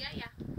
Yeah, yeah.